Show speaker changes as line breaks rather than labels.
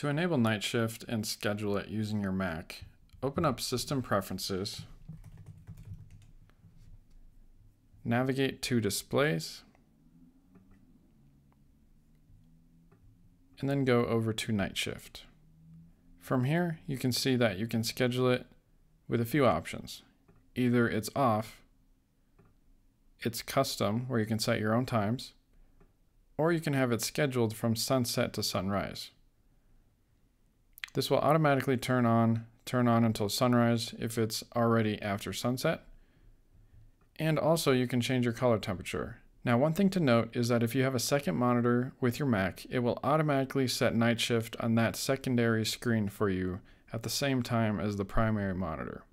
To enable night shift and schedule it using your Mac, open up System Preferences, navigate to Displays, and then go over to Night Shift. From here, you can see that you can schedule it with a few options. Either it's off, it's custom, where you can set your own times, or you can have it scheduled from sunset to sunrise. This will automatically turn on, turn on until sunrise if it's already after sunset. And also you can change your color temperature. Now one thing to note is that if you have a second monitor with your Mac, it will automatically set night shift on that secondary screen for you at the same time as the primary monitor.